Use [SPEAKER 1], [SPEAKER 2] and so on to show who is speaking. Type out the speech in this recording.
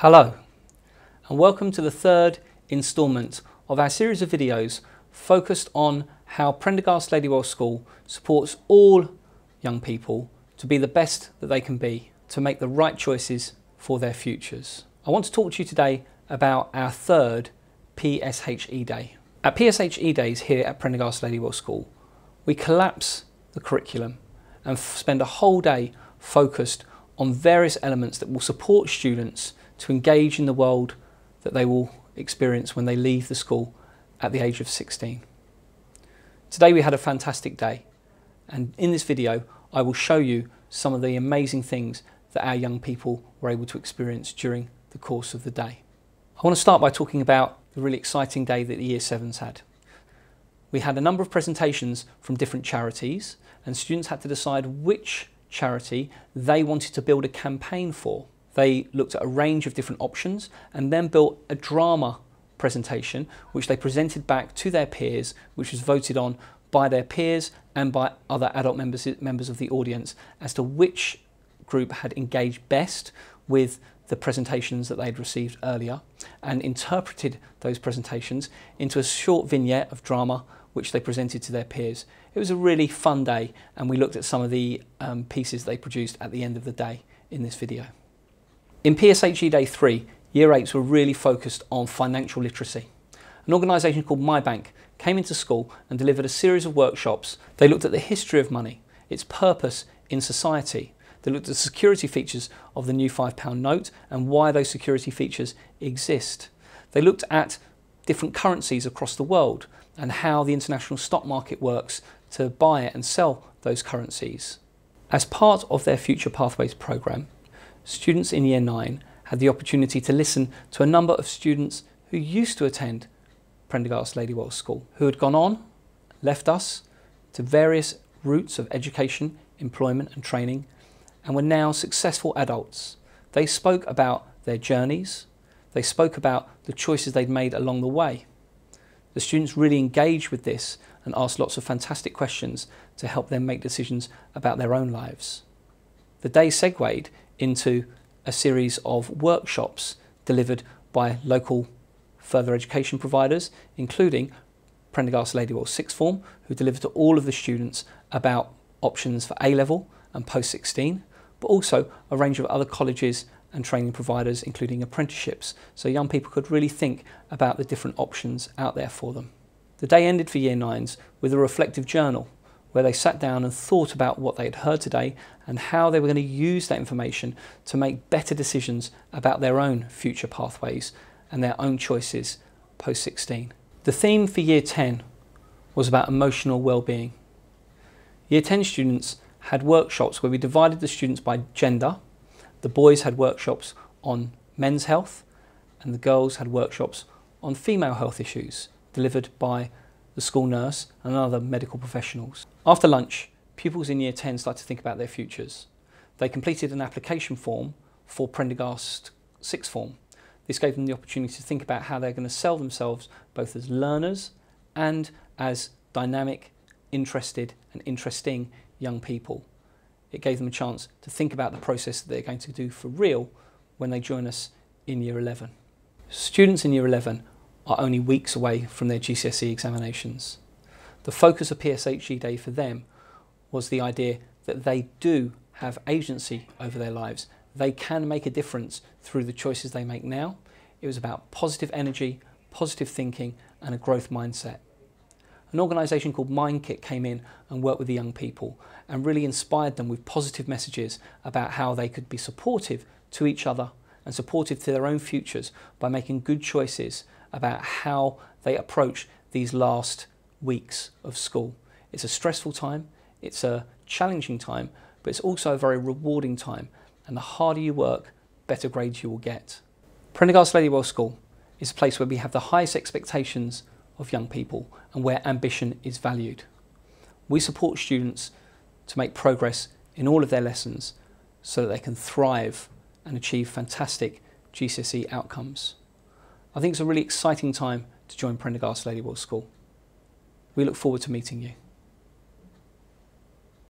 [SPEAKER 1] Hello and welcome to the third instalment of our series of videos focused on how Prendergast Ladywell School supports all young people to be the best that they can be, to make the right choices for their futures. I want to talk to you today about our third PSHE Day. At PSHE Days here at Prendergast Ladywell School, we collapse the curriculum and spend a whole day focused on various elements that will support students to engage in the world that they will experience when they leave the school at the age of 16. Today we had a fantastic day and in this video I will show you some of the amazing things that our young people were able to experience during the course of the day. I want to start by talking about the really exciting day that the Year 7s had. We had a number of presentations from different charities and students had to decide which charity they wanted to build a campaign for. They looked at a range of different options and then built a drama presentation which they presented back to their peers, which was voted on by their peers and by other adult members, members of the audience as to which group had engaged best with the presentations that they'd received earlier and interpreted those presentations into a short vignette of drama which they presented to their peers. It was a really fun day and we looked at some of the um, pieces they produced at the end of the day in this video. In PSHE Day 3, Year 8s were really focused on financial literacy. An organisation called MyBnk came into school and delivered a series of workshops. They looked at the history of money, its purpose in society. They looked at the security features of the new £5 note and why those security features exist. They looked at different currencies across the world and how the international stock market works to buy and sell those currencies. As part of their Future Pathways programme, students in Year 9 had the opportunity to listen to a number of students who used to attend Prendergast Ladywell School, who had gone on, left us, to various routes of education, employment and training, and were now successful adults. They spoke about their journeys, they spoke about the choices they'd made along the way. The students really engaged with this and asked lots of fantastic questions to help them make decisions about their own lives. The day segued into a series of workshops delivered by local further education providers, including Prendergast Ladywell Sixth Form, who delivered to all of the students about options for A-level and post-16, but also a range of other colleges and training providers, including apprenticeships, so young people could really think about the different options out there for them. The day ended for Year 9s with a reflective journal where they sat down and thought about what they had heard today and how they were going to use that information to make better decisions about their own future pathways and their own choices post 16. The theme for Year 10 was about emotional well-being. Year 10 students had workshops where we divided the students by gender. The boys had workshops on men's health and the girls had workshops on female health issues delivered by the school nurse and other medical professionals. After lunch, pupils in Year 10 started to think about their futures. They completed an application form for Prendergast Sixth Form. This gave them the opportunity to think about how they're going to sell themselves both as learners and as dynamic, interested and interesting young people. It gave them a chance to think about the process that they're going to do for real when they join us in Year 11. Students in Year 11 are only weeks away from their GCSE examinations. The focus of PSHE Day for them was the idea that they do have agency over their lives. They can make a difference through the choices they make now. It was about positive energy, positive thinking and a growth mindset. An organisation called MindKit came in and worked with the young people and really inspired them with positive messages about how they could be supportive to each other and supportive to their own futures by making good choices about how they approach these last weeks of school. It's a stressful time, it's a challenging time, but it's also a very rewarding time. And the harder you work, better grades you will get. Prendergast Ladywell School is a place where we have the highest expectations of young people and where ambition is valued. We support students to make progress in all of their lessons so that they can thrive and achieve fantastic GCSE outcomes. I think it's a really exciting time to join Prendergast Lady Ladywell School. We look forward to meeting you.